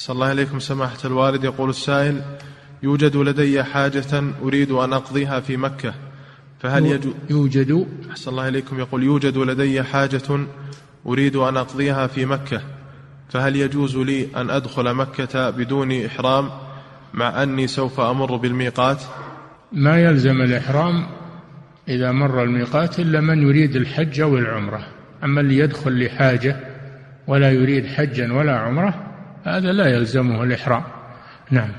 أحسن الله إليكم سماحة الوالد. يقول السائل يوجد لدي حاجة أريد أن أقضيها في مكة فهل يجوز يوجد. أحسن الله إليكم. يقول يوجد لدي حاجة أريد أن أقضيها في مكة فهل يجوز لي أن أدخل مكة بدون إحرام مع أني سوف أمر بالميقات؟ ما يلزم الإحرام إذا مر الميقات إلا من يريد الحج أو العمرة أما اللي يدخل لحاجة ولا يريد حجا ولا عمرة هذا لا يلزمه الإحرام. نعم.